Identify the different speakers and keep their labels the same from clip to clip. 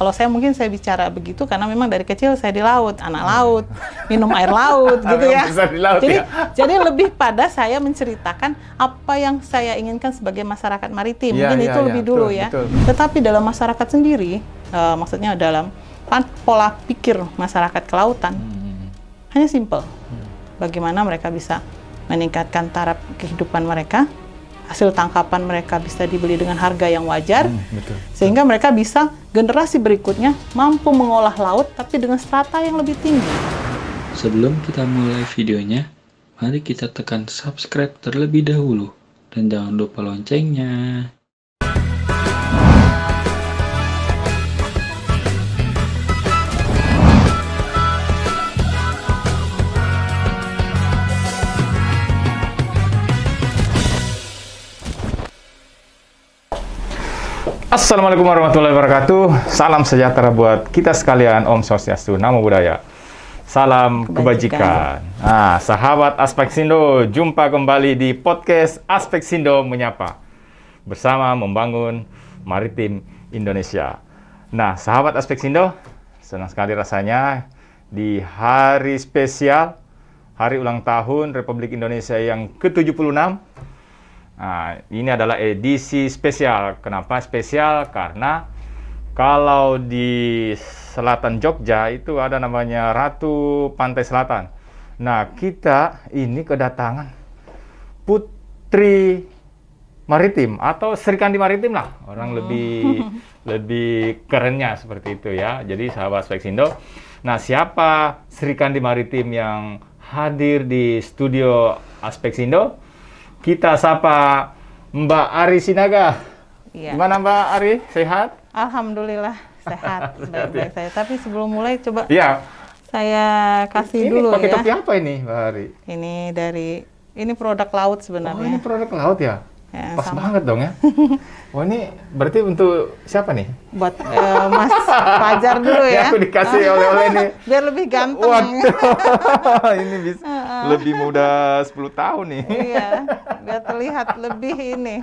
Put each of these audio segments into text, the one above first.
Speaker 1: kalau saya mungkin saya bicara begitu karena memang dari kecil saya di laut, anak laut, minum air laut gitu ya.
Speaker 2: Laut
Speaker 1: jadi
Speaker 2: ya.
Speaker 1: jadi lebih pada saya menceritakan apa yang saya inginkan sebagai masyarakat maritim.
Speaker 2: Iya,
Speaker 1: mungkin
Speaker 2: iya,
Speaker 1: itu
Speaker 2: iya,
Speaker 1: lebih
Speaker 2: betul,
Speaker 1: dulu ya.
Speaker 2: betul.
Speaker 1: Tetapi dalam masyarakat sendiri, eh, maksudnya dalam pola pikir masyarakat kelautan
Speaker 2: Hmm.
Speaker 1: hanya simple. Bagaimana mereka bisa meningkatkan taraf kehidupan mereka, hasil tangkapan mereka bisa dibeli dengan harga yang wajar,
Speaker 2: Hmm, betul.
Speaker 1: sehingga mereka bisa generasi berikutnya mampu mengolah laut tapi dengan strata yang lebih tinggi.
Speaker 3: Sebelum kita mulai videonya, mari kita tekan subscribe terlebih dahulu. Dan jangan lupa loncengnya.
Speaker 2: Assalamualaikum warahmatullahi wabarakatuh. Salam sejahtera buat kita sekalian. Om Swastiastu, Namo Buddhaya. Salam kebajikan.
Speaker 1: Kebajikan.
Speaker 2: Nah, sahabat Aspek Sindo, jumpa kembali di podcast Aspek Sindo Menyapa. Bersama membangun maritim Indonesia. Nah, sahabat Aspek Sindo, senang sekali rasanya di hari spesial, hari ulang tahun Republik Indonesia yang ke-76. Nah, ini adalah edisi spesial. Kenapa spesial? Karena kalau di selatan Jogja itu ada namanya Ratu Pantai Selatan. Nah, kita ini kedatangan Putri Maritim atau Serikandi Maritim lah. Orang lebih lebih kerennya seperti itu ya. Jadi sahabat Speksindo. Nah, siapa Serikandi Maritim yang hadir di studio Aspek Sindo? Kita sapa Mbak Ari Sinaga.
Speaker 1: Iya.
Speaker 2: Gimana Mbak Ari? Sehat?
Speaker 1: Alhamdulillah sehat, baik-baik saya. Tapi sebelum mulai coba
Speaker 2: Iya.
Speaker 1: saya kasih
Speaker 2: Ini
Speaker 1: dulu
Speaker 2: pakai
Speaker 1: ya.
Speaker 2: topi apa ini, Mbak Ari?
Speaker 1: Ini dari ini produk laut
Speaker 2: Oh,
Speaker 1: sebenarnya.
Speaker 2: ini produk laut ya?
Speaker 1: Ya,
Speaker 2: Pas
Speaker 1: sama.
Speaker 2: banget dong ya. Oh, ini berarti untuk siapa nih?
Speaker 1: Buat eh, Mas Fajar dulu
Speaker 2: Ya,
Speaker 1: ya.
Speaker 2: aku dikasih oleh-oleh nih.
Speaker 1: Biar lebih ganteng.
Speaker 2: Waduh, ini bisa lebih muda 10 tahun nih.
Speaker 1: iya, biar terlihat lebih ini.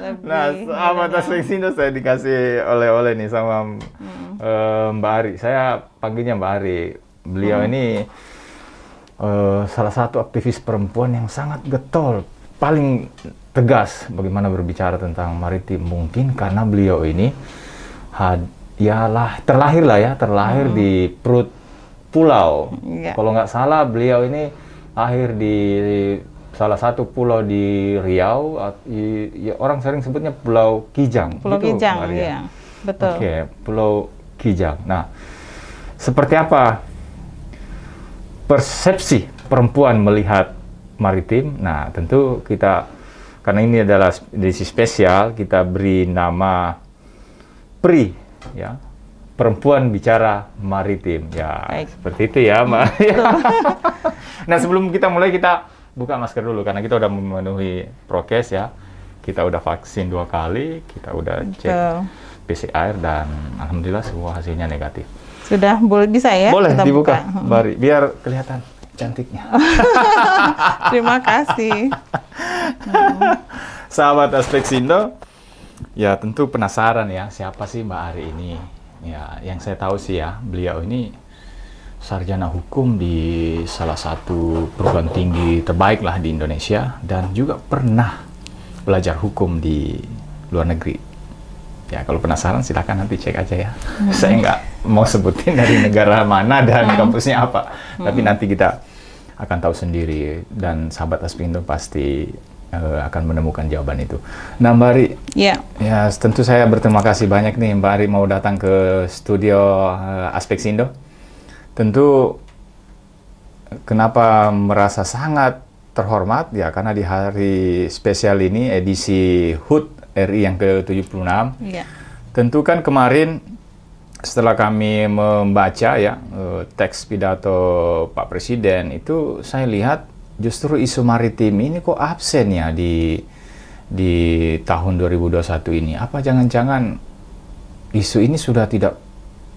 Speaker 1: Lebih
Speaker 2: Nah, sahabat Aspek Sindo saya dikasih oleh-oleh nih sama eh, Mbak Ari. Saya panggilnya Mbak Ari. Beliau ini eh, salah satu aktivis perempuan yang sangat getol, paling tegas bagaimana berbicara tentang maritim. Mungkin karena beliau ini had, yalah terlahir lah ya, terlahir di perut pulau.
Speaker 1: Iya.
Speaker 2: Kalau nggak salah beliau ini lahir di salah satu pulau di Riau, ya, orang sering sebutnya Pulau Kijang.
Speaker 1: Pulau
Speaker 2: gitu,
Speaker 1: Kijang,
Speaker 2: Maria?
Speaker 1: iya. Betul.
Speaker 2: Oke, Pulau Kijang. Nah, seperti apa persepsi perempuan melihat maritim? Nah, tentu kita karena ini adalah edisi spesial, kita beri nama Pri, ya. Perempuan bicara maritim. Ya,
Speaker 1: Baik.
Speaker 2: seperti itu ya, Mbak. nah, sebelum kita mulai kita buka masker dulu karena kita udah memenuhi prokes ya. Kita udah vaksin dua kali, kita udah cek
Speaker 1: Betul.
Speaker 2: PCR dan alhamdulillah semua hasilnya negatif.
Speaker 1: Sudah boleh bisa ya?
Speaker 2: Boleh
Speaker 1: kita
Speaker 2: dibuka,
Speaker 1: buka.
Speaker 2: Mbak Ri, biar kelihatan cantiknya.
Speaker 1: Terima kasih.
Speaker 2: Sahabat Aspek Sindo, ya tentu penasaran ya siapa sih Mbak Ari ini? Ya, yang saya tahu sih ya, beliau ini sarjana hukum di salah satu perguruan tinggi terbaik lah di Indonesia dan juga pernah belajar hukum di luar negeri. Ya, kalau penasaran silakan nanti cek aja ya. Saya nggak mau sebutin dari negara mana dan kampusnya apa, tapi nanti kita akan tahu sendiri dan sahabat Aspindo pasti eh, akan menemukan jawaban itu. Nah, Mbak Ari,
Speaker 1: Ya,
Speaker 2: ya tentu saya berterima kasih banyak nih Mbak Ari mau datang ke studio eh, Aspek Sindo. Tentu kenapa merasa sangat terhormat ya karena di hari spesial ini edisi HUT RI yang ke-76
Speaker 1: ya.
Speaker 2: Tentu kan kemarin setelah kami membaca ya eh, teks pidato Pak Presiden itu saya lihat justru isu maritim ini kok absen ya di di tahun 2021 ini. Apa jangan-jangan isu ini sudah tidak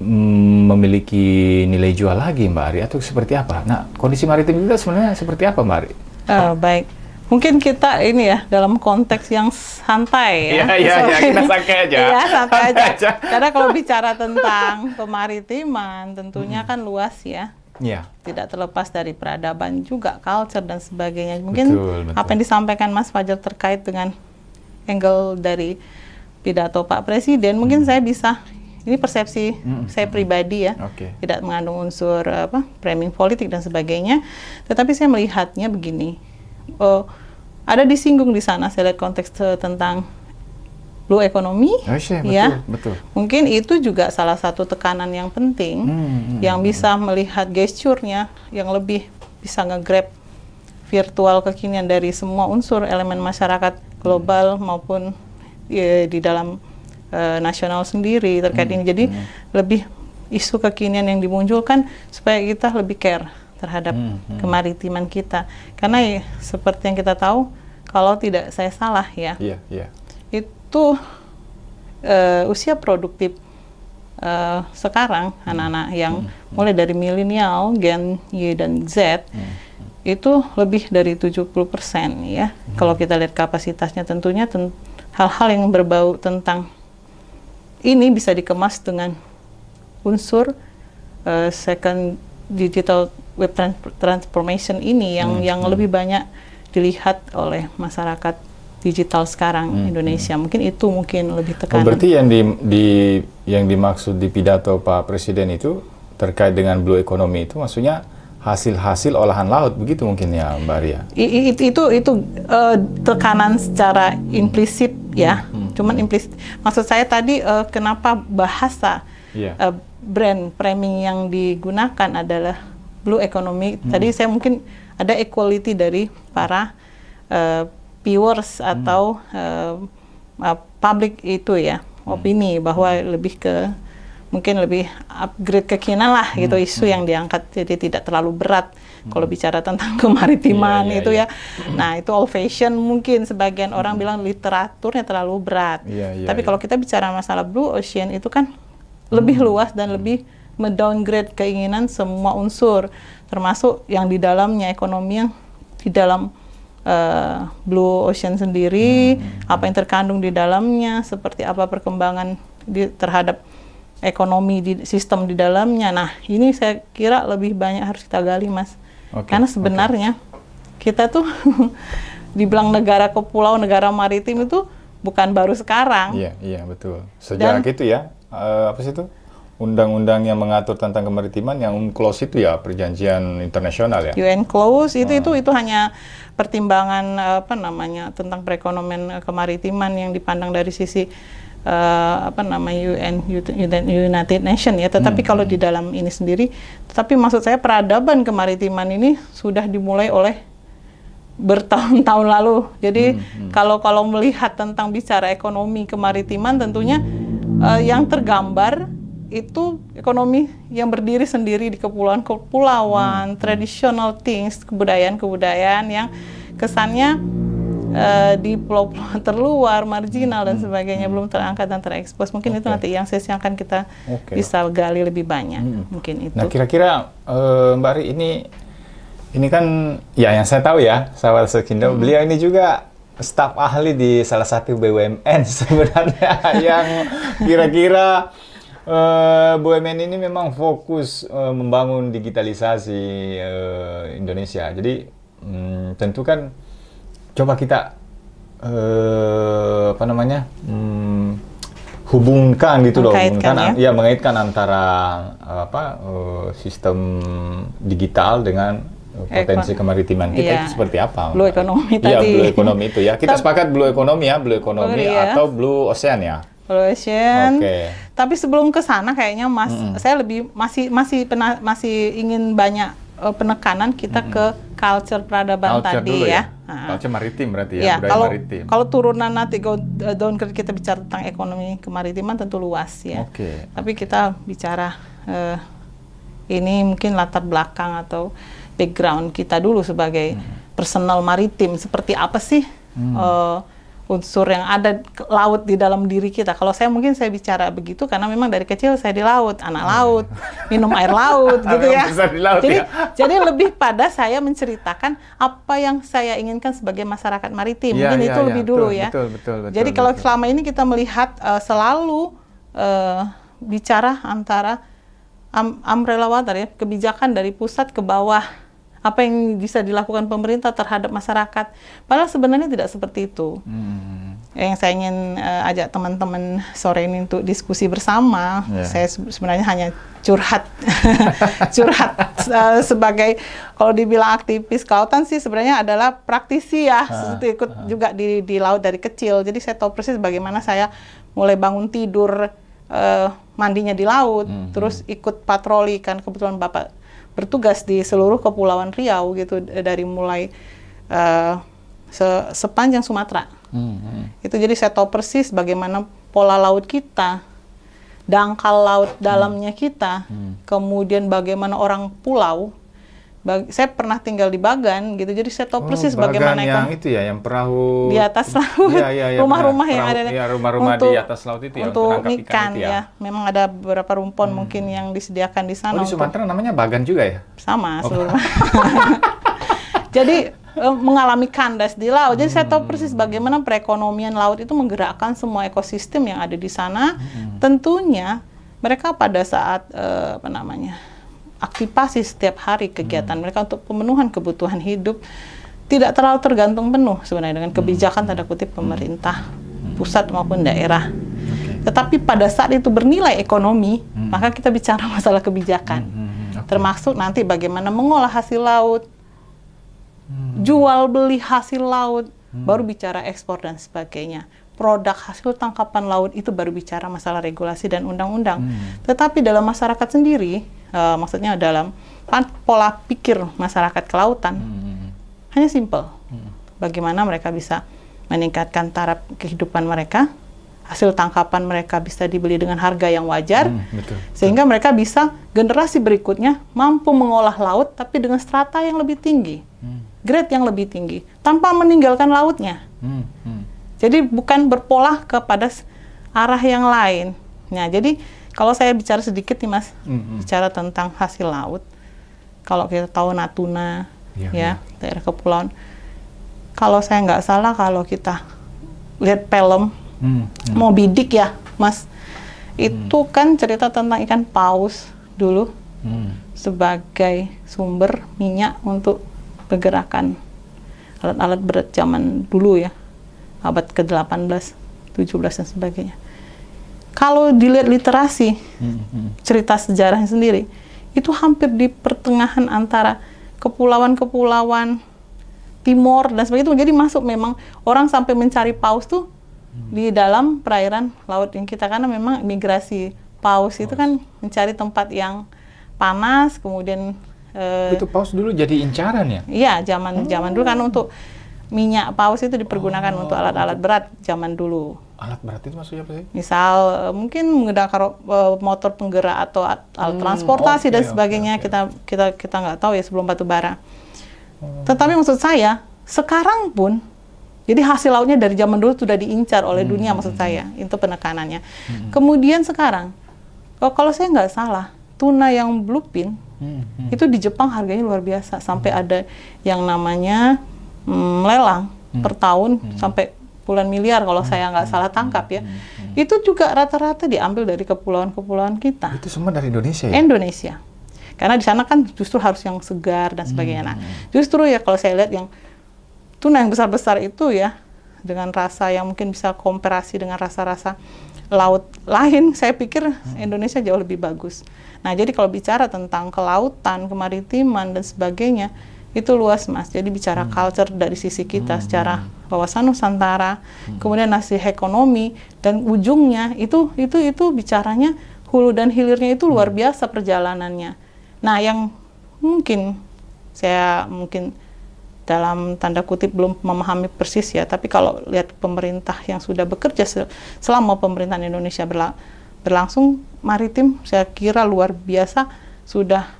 Speaker 2: memiliki nilai jual lagi Mbak Ari atau seperti apa? Nah, kondisi maritim kita sebenarnya seperti apa Mbak Ari?
Speaker 1: Eh, baik. mungkin kita ini ya dalam konteks yang santai ya.
Speaker 2: Iya, iya, iya, kita santai aja.
Speaker 1: Iya, santai aja.
Speaker 2: aja.
Speaker 1: Karena kalau bicara tentang kemaritiman tentunya kan luas ya.
Speaker 2: Iya.
Speaker 1: Tidak terlepas dari peradaban juga, culture dan sebagainya. Mungkin
Speaker 2: Betul, betul.
Speaker 1: apa yang disampaikan Mas Fajar terkait dengan angle dari pidato Pak Presiden, mungkin saya bisa ini persepsi saya pribadi ya
Speaker 2: Oke.
Speaker 1: tidak mengandung unsur apa framing politik dan sebagainya. Tetapi saya melihatnya begini, oh, ada disinggung di sana saya lihat konteks tentang blue economy,
Speaker 2: Oh, iya, betul,
Speaker 1: ya.
Speaker 2: betul.
Speaker 1: Mungkin itu juga salah satu tekanan yang penting
Speaker 2: Hmm,
Speaker 1: yang bisa melihat gesturnya yang lebih bisa nge-grab virtual kekinian dari semua unsur elemen masyarakat global maupun ya, di dalam eh, nasional sendiri terkait ini. Jadi lebih isu kekinian yang dimunculkan supaya kita lebih care terhadap
Speaker 2: Hmm, hmm.
Speaker 1: kemaritiman kita. Karena ya, seperti yang kita tahu, kalau tidak saya salah ya,
Speaker 2: Iya, iya.
Speaker 1: itu eh, usia produktif eh, sekarang anak-anak yang mulai dari milenial, Gen Y dan Z itu lebih dari 70% ya. Kalau kita lihat kapasitasnya tentunya ten- hal-hal yang berbau tentang ini bisa dikemas dengan unsur eh, second digital web tran- transformation ini yang yang lebih banyak dilihat oleh masyarakat digital sekarang Indonesia. Mungkin itu mungkin lebih
Speaker 2: Oh,
Speaker 1: tekanan.
Speaker 2: berarti yang di, di yang dimaksud di pidato Pak Presiden itu terkait dengan blue economy itu maksudnya hasil-hasil olahan laut begitu mungkin ya Mbak Ria.
Speaker 1: I- i- itu itu eh, tekanan secara implisit ya. Cuman implisit. Maksud saya tadi eh, kenapa bahasa
Speaker 2: Iya.
Speaker 1: eh, brand framing yang digunakan adalah blue economy. Tadi saya mungkin ada equality dari para eh, viewers atau eh, eh, public itu ya opini bahwa lebih ke mungkin lebih upgrade kekinian lah gitu isu yang diangkat jadi tidak terlalu berat kalau bicara tentang kemaritiman
Speaker 2: Iya, iya,
Speaker 1: itu
Speaker 2: iya.
Speaker 1: ya. Nah, itu old fashion mungkin sebagian orang bilang literaturnya terlalu berat.
Speaker 2: Iya, iya,
Speaker 1: Tapi
Speaker 2: iya.
Speaker 1: kalau kita bicara masalah blue ocean itu kan lebih
Speaker 2: Hmm.
Speaker 1: luas dan lebih mendowngrade keinginan semua unsur termasuk yang di dalamnya ekonomi yang di dalam eh, blue ocean sendiri,
Speaker 2: Hmm,
Speaker 1: apa yang terkandung di dalamnya, seperti apa perkembangan di, terhadap ekonomi di sistem di dalamnya. Nah, ini saya kira lebih banyak harus kita gali, Mas.
Speaker 2: Oke,
Speaker 1: Karena sebenarnya kita tuh dibilang negara kepulauan, negara maritim itu bukan baru sekarang.
Speaker 2: Iya, iya betul. Sejak
Speaker 1: Dan-
Speaker 2: itu ya, eh, apa sih itu? Undang-undang yang mengatur tentang kemaritiman yang UNCLOS itu ya perjanjian internasional ya.
Speaker 1: UN close itu itu itu hanya pertimbangan eh, apa namanya tentang perekonomian eh, kemaritiman yang dipandang dari sisi eh, apa namanya UN United Nation ya. Tetapi kalau di dalam ini sendiri, tetapi maksud saya peradaban kemaritiman ini sudah dimulai oleh bertahun-tahun lalu. Jadi kalau kalau melihat tentang bicara ekonomi kemaritiman tentunya eh, yang tergambar itu ekonomi yang berdiri sendiri di kepulauan-kepulauan, traditional things, kebudayaan-kebudayaan yang kesannya eh, di pulau-pulau terluar, marginal dan sebagainya belum terangkat dan terekspos. Mungkin itu
Speaker 2: Oke.
Speaker 1: nanti yang sesi akan kita
Speaker 2: Oke.
Speaker 1: bisa gali lebih banyak. Mungkin itu.
Speaker 2: Nah kira-kira eh, Mbak Ri ini ini kan ya yang saya tahu ya sahabat Sekindo
Speaker 1: Hmm.
Speaker 2: beliau ini juga staf ahli di salah satu BUMN sebenarnya yang kira-kira eh, BUMN ini memang fokus eh, membangun digitalisasi eh, Indonesia. Jadi hmm, tentu kan coba kita eh, apa namanya hmm, hubungkan gitu loh, hubungkan,
Speaker 1: ya.
Speaker 2: ya mengaitkan antara eh, apa eh, sistem digital dengan potensi
Speaker 1: Ekon-
Speaker 2: kemaritiman kita
Speaker 1: Iya.
Speaker 2: itu seperti apa?
Speaker 1: Blue economy
Speaker 2: Iya,
Speaker 1: tadi.
Speaker 2: blue economy itu ya. Kita
Speaker 1: Tapi-
Speaker 2: sepakat blue economy ya, blue economy
Speaker 1: Oh, iya.
Speaker 2: atau blue ocean ya.
Speaker 1: Blue Ocean.
Speaker 2: Oke.
Speaker 1: Tapi sebelum ke sana kayaknya Mas, saya lebih masih masih pena- masih ingin banyak eh, penekanan kita ke culture peradaban
Speaker 2: Culture
Speaker 1: tadi
Speaker 2: dulu
Speaker 1: ya.
Speaker 2: ya. Culture maritim berarti ya,
Speaker 1: Ya,
Speaker 2: budaya
Speaker 1: kalau
Speaker 2: maritim.
Speaker 1: kalau turunan nanti go eh, downgrade kita bicara tentang ekonomi kemaritiman tentu luas ya.
Speaker 2: Oke.
Speaker 1: Tapi kita bicara eh, ini mungkin latar belakang atau background kita dulu sebagai
Speaker 2: Hmm.
Speaker 1: personal maritim seperti apa sih eh, unsur yang ada laut di dalam diri kita. Kalau saya mungkin saya bicara begitu karena memang dari kecil saya di laut, anak laut, minum air laut gitu ya.
Speaker 2: Laut
Speaker 1: jadi
Speaker 2: ya.
Speaker 1: jadi lebih pada saya menceritakan apa yang saya inginkan sebagai masyarakat maritim.
Speaker 2: Iya,
Speaker 1: mungkin
Speaker 2: iya,
Speaker 1: itu
Speaker 2: iya,
Speaker 1: lebih
Speaker 2: betul,
Speaker 1: dulu ya.
Speaker 2: betul, betul, betul,
Speaker 1: jadi kalau
Speaker 2: betul.
Speaker 1: selama ini kita melihat eh, selalu eh, bicara antara um, umbrella water ya, kebijakan dari pusat ke bawah apa yang bisa dilakukan pemerintah terhadap masyarakat. Padahal sebenarnya tidak seperti itu.
Speaker 2: Hmm.
Speaker 1: Yang saya ingin eh, ajak teman-teman sore ini untuk diskusi bersama,
Speaker 2: Ya.
Speaker 1: saya se- sebenarnya hanya curhat, curhat eh, sebagai kalau dibilang aktivis kelautan sih sebenarnya adalah praktisi ya, itu ikut juga di di laut dari kecil. Jadi saya tahu persis bagaimana saya mulai bangun tidur eh, mandinya di laut, terus ikut patroli kan kebetulan bapak bertugas di seluruh kepulauan Riau gitu dari mulai eh, se- sepanjang Sumatera.
Speaker 2: Hmm, hmm.
Speaker 1: Itu jadi saya tahu persis bagaimana pola laut kita, dangkal laut dalamnya kita, kemudian bagaimana orang pulau. Bag- saya pernah tinggal di Bagan gitu, jadi saya tahu persis
Speaker 2: Oh,
Speaker 1: bagaimana
Speaker 2: bagan yang itu ya, yang perahu
Speaker 1: di atas laut,
Speaker 2: Iya, iya, iya,
Speaker 1: rumah-rumah
Speaker 2: benar.
Speaker 1: yang
Speaker 2: Perahu-
Speaker 1: ada
Speaker 2: iya, rumah-rumah di
Speaker 1: untuk-
Speaker 2: atas laut itu ya,
Speaker 1: untuk
Speaker 2: untuk ikan
Speaker 1: ikan
Speaker 2: itu ya.
Speaker 1: ya. Memang ada beberapa rumpon mungkin yang disediakan di sana
Speaker 2: Oh, di
Speaker 1: untuk-
Speaker 2: Sumatera namanya bagan juga ya?
Speaker 1: sama seluruh. Jadi eh, mengalami kandas di laut. Jadi saya tahu persis bagaimana perekonomian laut itu menggerakkan semua ekosistem yang ada di sana. Tentunya mereka pada saat eh, apa namanya aktivasi setiap hari kegiatan mereka untuk pemenuhan kebutuhan hidup tidak terlalu tergantung penuh sebenarnya dengan kebijakan tanda kutip pemerintah pusat maupun daerah. Tetapi pada saat itu bernilai ekonomi, maka kita bicara masalah kebijakan.
Speaker 2: Hmm, oke.
Speaker 1: termasuk nanti bagaimana mengolah hasil laut, jual beli hasil laut, baru bicara ekspor dan sebagainya. Produk hasil tangkapan laut itu baru bicara masalah regulasi dan undang-undang. Tetapi dalam masyarakat sendiri, eh, maksudnya dalam pan- pola pikir masyarakat kelautan,
Speaker 2: Hmm,
Speaker 1: hanya simple. Bagaimana mereka bisa meningkatkan taraf kehidupan mereka, hasil tangkapan mereka bisa dibeli dengan harga yang wajar,
Speaker 2: Hmm, betul.
Speaker 1: sehingga mereka bisa generasi berikutnya mampu mengolah laut tapi dengan strata yang lebih tinggi, grade yang lebih tinggi, tanpa meninggalkan lautnya.
Speaker 2: Hmm, hmm.
Speaker 1: Jadi bukan berpola kepada arah yang lain. Nah, jadi kalau saya bicara sedikit nih Mas,
Speaker 2: Hmm, hmm.
Speaker 1: bicara tentang hasil laut. Kalau kita tahu Natuna,
Speaker 2: Iya,
Speaker 1: ya, daerah kepulauan. Kalau saya nggak salah, kalau kita lihat film
Speaker 2: Hmm, hmm.
Speaker 1: Moby Dick ya, Mas, itu kan cerita tentang ikan paus dulu
Speaker 2: Hmm.
Speaker 1: sebagai sumber minyak untuk pergerakan alat-alat berat zaman dulu ya, abad ke-18, 17 dan sebagainya. Kalau dilihat literasi,
Speaker 2: Hmm, hmm.
Speaker 1: cerita sejarahnya sendiri, itu hampir di pertengahan antara kepulauan-kepulauan Timor dan sebagainya. Jadi masuk memang orang sampai mencari paus tuh di dalam perairan laut yang kita karena memang migrasi paus itu kan mencari tempat yang panas, kemudian eh,
Speaker 2: Itu paus dulu jadi incaran ya?
Speaker 1: Iya, zaman zaman dulu kan untuk minyak paus itu dipergunakan
Speaker 2: Oh.
Speaker 1: untuk alat-alat berat zaman dulu.
Speaker 2: Alat berat itu maksudnya apa sih?
Speaker 1: Misal eh, mungkin menggunakan eh, motor penggerak atau at- alat transportasi
Speaker 2: oke,
Speaker 1: dan sebagainya
Speaker 2: oke.
Speaker 1: kita kita kita nggak tahu ya sebelum batu bara. Tetapi maksud saya sekarang pun jadi hasil lautnya dari zaman dulu sudah diincar oleh dunia maksud saya itu penekanannya. Kemudian sekarang oh, kalau saya nggak salah tuna yang bluefin
Speaker 2: Hmm, hmm.
Speaker 1: itu di Jepang harganya luar biasa sampai ada yang namanya mm, lelang per tahun sampai puluhan miliar kalau saya nggak salah tangkap ya. Itu juga rata-rata diambil dari kepulauan-kepulauan kita.
Speaker 2: Itu semua dari Indonesia ya?
Speaker 1: Indonesia. Karena di sana kan justru harus yang segar dan sebagainya. Nah justru ya kalau saya lihat yang tuna yang besar-besar itu ya dengan rasa yang mungkin bisa komparasi dengan rasa-rasa laut lain, saya pikir Indonesia jauh lebih bagus. Nah, jadi kalau bicara tentang kelautan, kemaritiman dan sebagainya, itu luas mas. Jadi bicara culture dari sisi kita secara kawasan Nusantara, kemudian nasib ekonomi dan ujungnya itu itu itu bicaranya hulu dan hilirnya itu luar biasa perjalanannya. Nah, yang mungkin saya mungkin dalam tanda kutip belum memahami persis ya, tapi kalau lihat pemerintah yang sudah bekerja se- selama pemerintahan Indonesia berla- berlangsung maritim, saya kira luar biasa sudah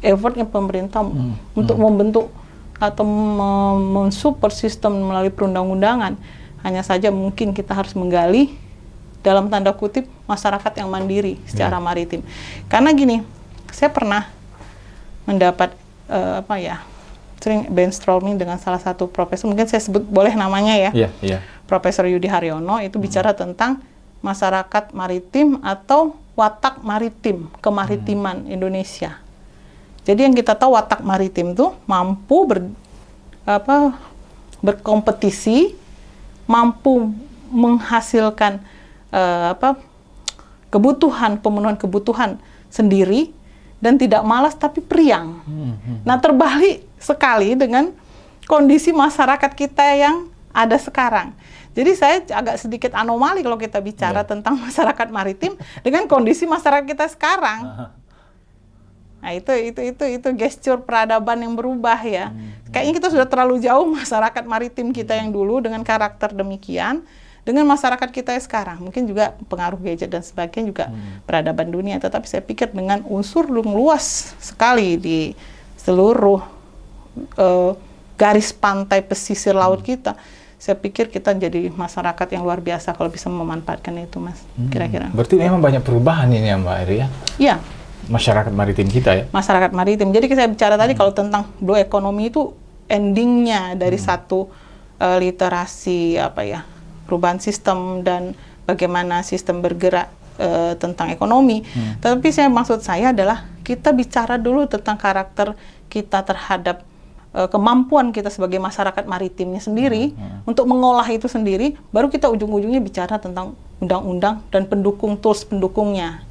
Speaker 1: effortnya pemerintah untuk membentuk atau me- mensupport sistem melalui perundang-undangan Hanya saja mungkin kita harus menggali dalam tanda kutip masyarakat yang mandiri secara
Speaker 2: Ya.
Speaker 1: maritim. Karena gini, saya pernah mendapat eh, apa ya sering brainstorming dengan salah satu profesor mungkin saya sebut boleh namanya ya
Speaker 2: Iya, iya.
Speaker 1: Profesor Yudi Haryono itu bicara tentang masyarakat maritim atau watak maritim kemaritiman Indonesia. Jadi yang kita tahu watak maritim tuh mampu ber, apa berkompetisi, mampu menghasilkan eh, apa kebutuhan pemenuhan kebutuhan sendiri dan tidak malas tapi periang. Nah terbalik sekali dengan kondisi masyarakat kita yang ada sekarang. Jadi saya agak sedikit anomali kalau kita bicara tentang masyarakat maritim dengan kondisi masyarakat kita sekarang. Nah itu itu itu itu gesture peradaban yang berubah ya. Kayaknya kita sudah terlalu jauh masyarakat maritim kita yang dulu dengan karakter demikian dengan masyarakat kita yang sekarang. Mungkin juga pengaruh gadget dan sebagainya juga peradaban dunia. Tetapi saya pikir dengan unsur yang luas sekali di seluruh eh, garis pantai pesisir laut kita. Saya pikir kita jadi masyarakat yang luar biasa kalau bisa memanfaatkan itu, Mas. Kira-kira.
Speaker 2: Berarti memang banyak perubahan ini ya Mbak Eri ya.
Speaker 1: Iya,
Speaker 2: Masyarakat maritim kita ya.
Speaker 1: masyarakat maritim. Jadi saya bicara tadi kalau tentang blue economy itu endingnya dari satu eh, literasi apa ya perubahan sistem dan bagaimana sistem bergerak eh, tentang ekonomi. Tapi saya maksud saya adalah kita bicara dulu tentang karakter kita terhadap kemampuan kita sebagai masyarakat maritimnya sendiri untuk mengolah itu sendiri, baru kita ujung-ujungnya bicara tentang undang-undang dan pendukung tools pendukungnya.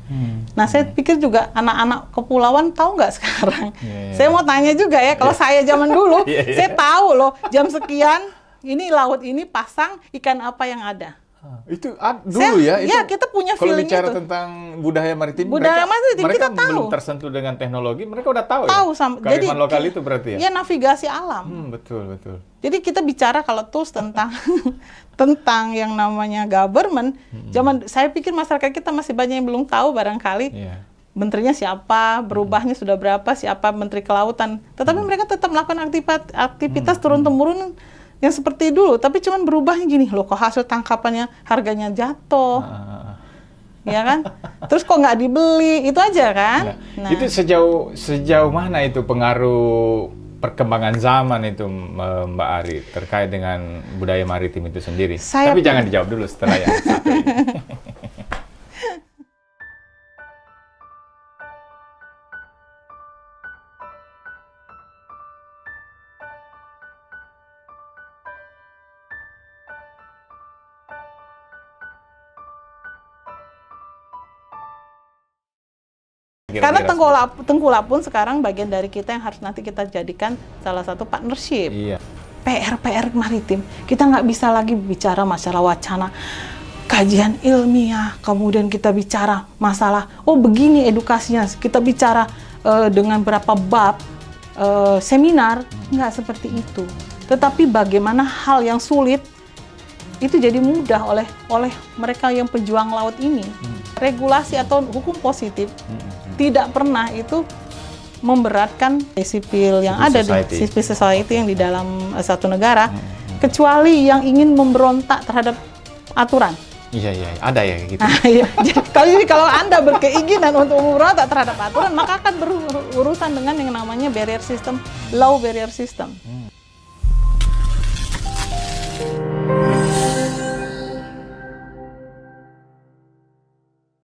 Speaker 1: Nah, saya pikir juga anak-anak kepulauan tahu nggak sekarang?
Speaker 2: Iya, iya.
Speaker 1: Saya mau tanya juga ya, kalau saya zaman dulu,
Speaker 2: Iya, iya.
Speaker 1: saya tahu loh jam sekian ini laut ini pasang ikan apa yang ada.
Speaker 2: Itu ad-
Speaker 1: Saya-
Speaker 2: dulu ya.
Speaker 1: iya,
Speaker 2: itu
Speaker 1: kita punya
Speaker 2: Kalau
Speaker 1: feeling
Speaker 2: bicara
Speaker 1: itu.
Speaker 2: tentang budaya maritim,
Speaker 1: Budaya
Speaker 2: mereka,
Speaker 1: maritim,
Speaker 2: mereka
Speaker 1: kita tahu.
Speaker 2: belum tersentuh dengan teknologi, mereka udah tahu,
Speaker 1: Tahu
Speaker 2: ya.
Speaker 1: sam-
Speaker 2: Kearifan
Speaker 1: jadi
Speaker 2: lokal itu berarti ya.
Speaker 1: Ya navigasi alam.
Speaker 2: Hmm, betul betul.
Speaker 1: Jadi kita bicara kalau tools tentang tentang yang namanya government, zaman saya pikir masyarakat kita masih banyak yang belum tahu barangkali
Speaker 2: Iya.
Speaker 1: menterinya siapa, berubahnya sudah berapa, siapa menteri kelautan. Tetapi mereka tetap melakukan aktivitas aktivitas turun temurun yang seperti dulu, tapi cuman berubahnya gini, loh kok hasil tangkapannya harganya jatuh,
Speaker 2: Ah,
Speaker 1: ya kan? Terus kok nggak dibeli, itu aja kan?
Speaker 2: Nah, itu sejauh sejauh mana itu pengaruh perkembangan zaman itu Mbak Ari terkait dengan budaya maritim itu sendiri.
Speaker 1: Saya
Speaker 2: Tapi
Speaker 1: pi-
Speaker 2: jangan dijawab dulu setelah yang satu
Speaker 1: Karena tengkulak, tengkulak pun sekarang bagian dari kita yang harus nanti kita jadikan salah satu partnership.
Speaker 2: Iya.
Speaker 1: PR-PR maritim. Kita nggak bisa lagi bicara masalah wacana kajian ilmiah, kemudian kita bicara masalah, oh begini edukasinya, kita bicara eh, dengan berapa bab eh, seminar, nggak seperti itu. Tetapi bagaimana hal yang sulit itu jadi mudah oleh oleh mereka yang pejuang laut ini. Regulasi atau hukum positif tidak pernah itu memberatkan sipil yang
Speaker 2: Civil
Speaker 1: ada
Speaker 2: society.
Speaker 1: di civil society yang di dalam eh, satu negara, kecuali yang ingin memberontak terhadap aturan.
Speaker 2: Iya iya, ada ya gitu.
Speaker 1: Nah, iya. Jadi, kalau ini kalau anda berkeinginan untuk memberontak terhadap aturan, maka akan berurusan dengan yang namanya barrier system, low barrier system.